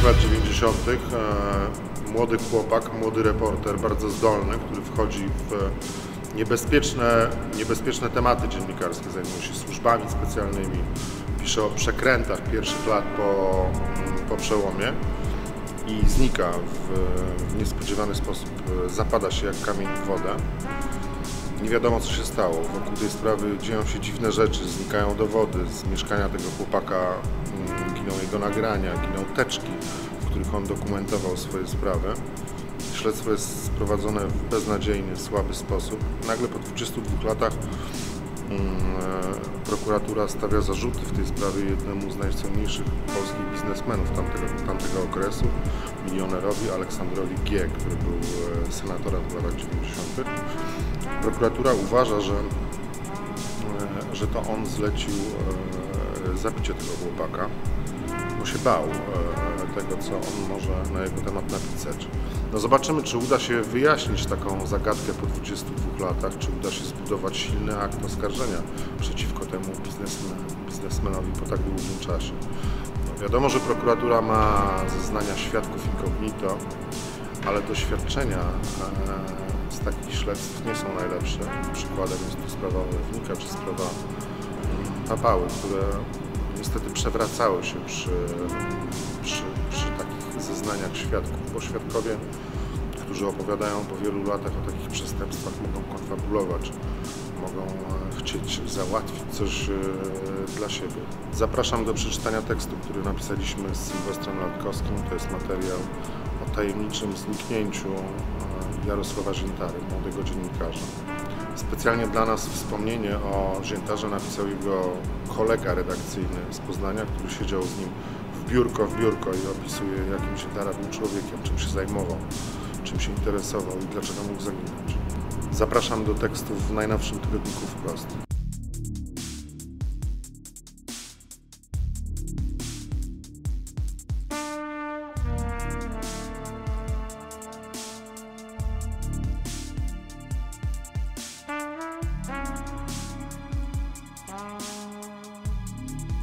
początek lat 90. e, młody chłopak, młody reporter, bardzo zdolny, który wchodzi w niebezpieczne, niebezpieczne tematy dziennikarskie, zajmuje się służbami specjalnymi, pisze o przekrętach pierwszych lat po, mm, po przełomie i znika w, w niespodziewany sposób, e, zapada się jak kamień w wodę. Nie wiadomo co się stało. Wokół tej sprawy dzieją się dziwne rzeczy, znikają dowody. Z mieszkania tego chłopaka mm, giną jego nagrania, giną teczki, w których on dokumentował swoje sprawy. Śledztwo jest sprowadzone w beznadziejny, słaby sposób. Nagle po 22 latach mm, e, prokuratura stawia zarzuty w tej sprawie jednemu z najcenniejszych polskich biznesmenów tamtego, tamtego okresu, milionerowi Aleksandrowi G., który był e, senatorem w latach 90. Prokuratura uważa, że, e, że to on zlecił zabicie tego chłopaka, bo się bał e, tego, co on może na jego temat napisać. No zobaczymy, czy uda się wyjaśnić taką zagadkę po 22 latach, czy uda się zbudować silny akt oskarżenia przeciwko temu biznesmen, biznesmenowi po tak długim czasie. No wiadomo, że prokuratura ma zeznania świadków incognito, ale doświadczenia e, z takich śledztw nie są najlepsze. Przykładem jest tu sprawa Olewnika czy sprawa mm, Papały, które niestety przewracały się przy, przy, przy takich zeznaniach świadków, bo świadkowie, którzy opowiadają po wielu latach o takich przestępstwach, mogą konfabulować, mogą e, chcieć załatwić coś e, dla siebie. Zapraszam do przeczytania tekstu, który napisaliśmy z Sylwestrem Latkowskim. To jest materiał o tajemniczym zniknięciu e, Jarosława Ziętary, młodego dziennikarza. Specjalnie dla nas wspomnienie o Ziętarze napisał jego kolega redakcyjny z Poznania, który siedział z nim w biurko w biurko i opisuje, jakim Ziętara był człowiekiem, czym się zajmował, czym się interesował i dlaczego mógł zaginąć. Zapraszam do tekstów w najnowszym tygodniku wprost.